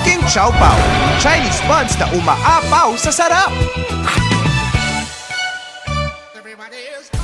Chowking Chow Pao, Chinese buns na umaapaw sa sarap. Everybody is